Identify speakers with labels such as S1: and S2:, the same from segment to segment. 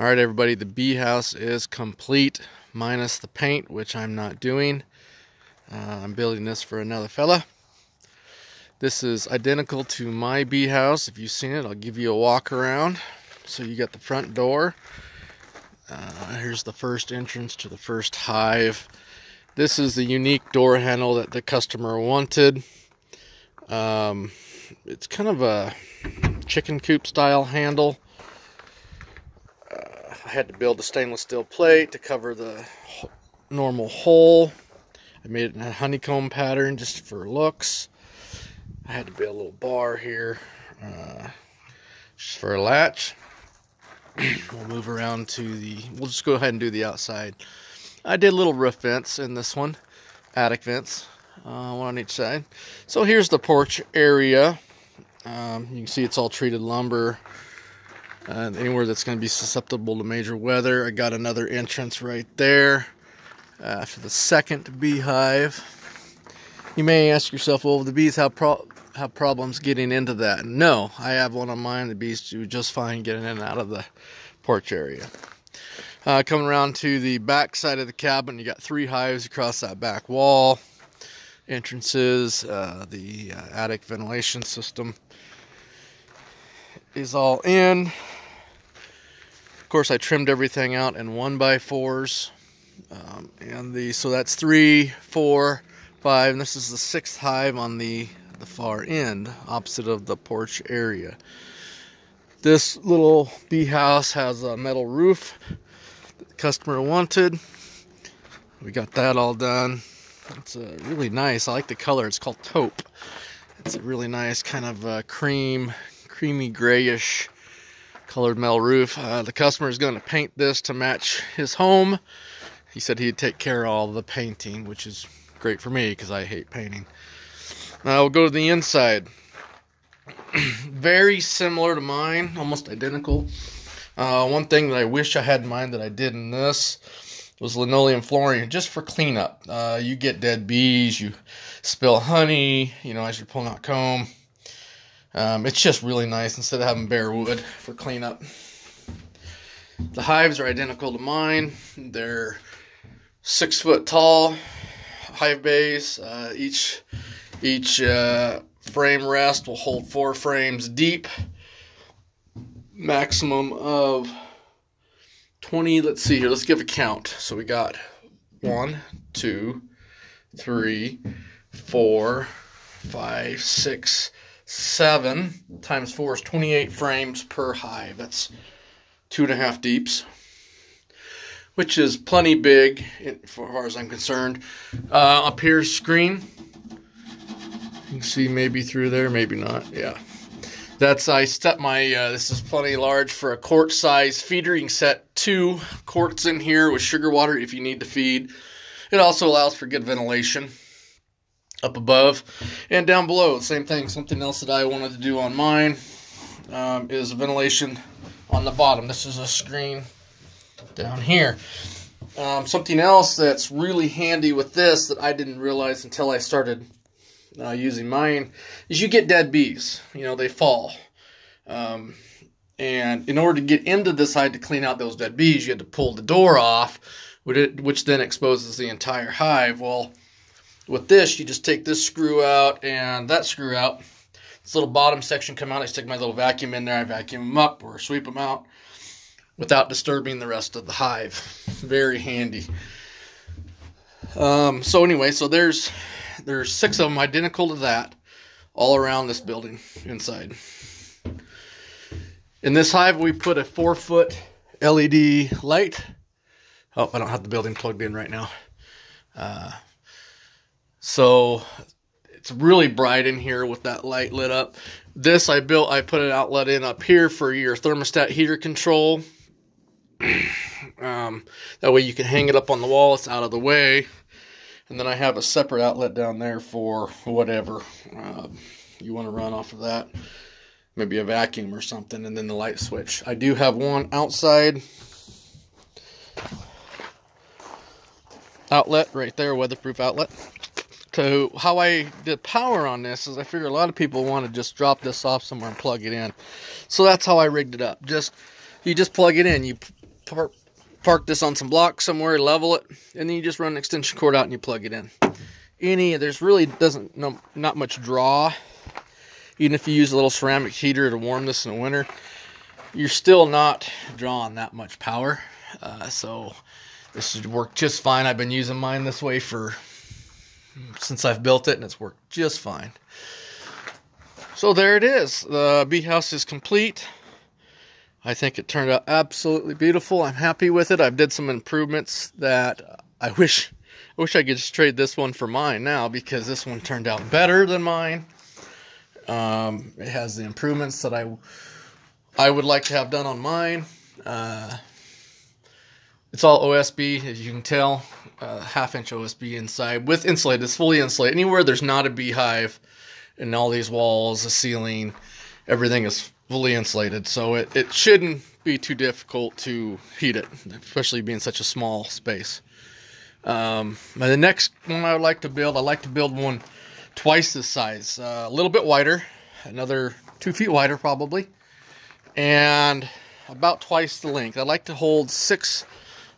S1: All right, everybody, the bee house is complete, minus the paint, which I'm not doing. Uh, I'm building this for another fella. This is identical to my bee house. If you've seen it, I'll give you a walk around. So you got the front door. Uh, here's the first entrance to the first hive. This is the unique door handle that the customer wanted. Um, it's kind of a chicken coop style handle. I had to build a stainless steel plate to cover the normal hole. I made it in a honeycomb pattern just for looks. I had to build a little bar here uh, just for a latch. we'll move around to the, we'll just go ahead and do the outside. I did little roof vents in this one, attic vents, uh, one on each side. So here's the porch area. Um, you can see it's all treated lumber. Uh, anywhere that's going to be susceptible to major weather. I got another entrance right there uh, for the second beehive. You may ask yourself, well, the bees have, pro have problems getting into that. No, I have one on mine. The bees do just fine getting in and out of the porch area. Uh, coming around to the back side of the cabin, you got three hives across that back wall. Entrances, uh, the uh, attic ventilation system is all in. Of course, I trimmed everything out in one by fours. Um, and the so that's three, four, five, and this is the sixth hive on the the far end, opposite of the porch area. This little bee house has a metal roof the customer wanted. We got that all done. It's uh, really nice. I like the color. It's called taupe. It's a really nice kind of uh, cream, creamy grayish colored metal roof. Uh, the customer is going to paint this to match his home. He said he'd take care of all the painting, which is great for me because I hate painting. Now we'll go to the inside. Very similar to mine, almost identical. Uh, one thing that I wish I had in mind that I did in this was linoleum flooring just for cleanup. Uh, you get dead bees, you spill honey, you know, as you're pulling out comb. Um, it's just really nice instead of having bare wood for cleanup. The hives are identical to mine. They're six foot tall hive bays. Uh, each each uh, frame rest will hold four frames deep. Maximum of 20. Let's see here. Let's give a count. So we got one, two, three, four, five, six, seven times four is 28 frames per hive. That's two and a half deeps which is plenty big as far as I'm concerned. Uh, up here, screen. You can see maybe through there, maybe not. Yeah. That's, I set my, uh, this is plenty large for a quart size feeder. You can set two quarts in here with sugar water if you need to feed. It also allows for good ventilation up above and down below. Same thing, something else that I wanted to do on mine um, is ventilation on the bottom. This is a screen down here. Um, something else that's really handy with this that I didn't realize until I started uh, using mine is you get dead bees. You know, they fall. Um, and in order to get into this side to clean out those dead bees, you had to pull the door off, which then exposes the entire hive. Well, with this, you just take this screw out and that screw out. This little bottom section come out. I stick my little vacuum in there. I vacuum them up or sweep them out without disturbing the rest of the hive. Very handy. Um, so anyway, so there's there's six of them identical to that all around this building inside. In this hive, we put a four foot LED light. Oh, I don't have the building plugged in right now. Uh, so it's really bright in here with that light lit up. This I built, I put an outlet in up here for your thermostat heater control. um, that way you can hang it up on the wall, it's out of the way. And then I have a separate outlet down there for whatever uh, you want to run off of that. Maybe a vacuum or something, and then the light switch. I do have one outside outlet right there, weatherproof outlet. So how I did power on this is I figure a lot of people want to just drop this off somewhere and plug it in. So that's how I rigged it up. Just you just plug it in. You park, park this on some blocks somewhere, level it, and then you just run an extension cord out and you plug it in. Any, there's really doesn't, no, not much draw. Even if you use a little ceramic heater to warm this in the winter, you're still not drawing that much power. Uh, so this should work just fine. I've been using mine this way for since I've built it and it's worked just fine. So there it is. The bee house is complete. I think it turned out absolutely beautiful. I'm happy with it. I've did some improvements that I wish I wish I could just trade this one for mine now because this one turned out better than mine. Um, it has the improvements that I I would like to have done on mine. Uh, it's all OSB, as you can tell, uh, half inch OSB inside with insulated. It's fully insulated. Anywhere there's not a beehive, and all these walls, the ceiling, everything is fully insulated. So it, it shouldn't be too difficult to heat it, especially being such a small space. Um, the next one I would like to build, I like to build one twice this size, uh, a little bit wider, another two feet wider probably, and about twice the length. I'd like to hold six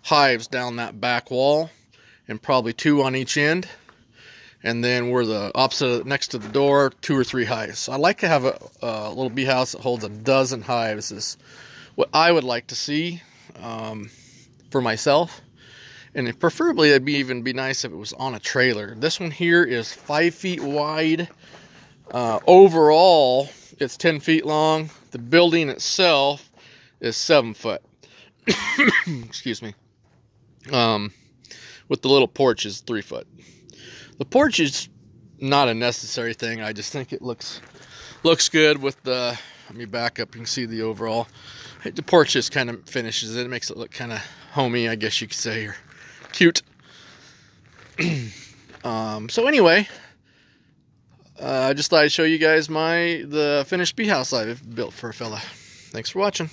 S1: hives down that back wall and probably two on each end and then we're the opposite next to the door, two or three hives. So I like to have a, a, little bee house that holds a dozen hives. Is what I would like to see um, for myself, and preferably it'd be even be nice if it was on a trailer. This one here is five feet wide. Uh, overall, it's ten feet long. The building itself is seven foot. Excuse me. Um, with the little porch is three foot. The porch is not a necessary thing. I just think it looks looks good with the. Let me back up. You can see the overall. The porch just kind of finishes it. It makes it look kind of homey, I guess you could say, or cute. um, so anyway, uh, I just thought I'd show you guys my the finished bee house I've built for a fella. Thanks for watching.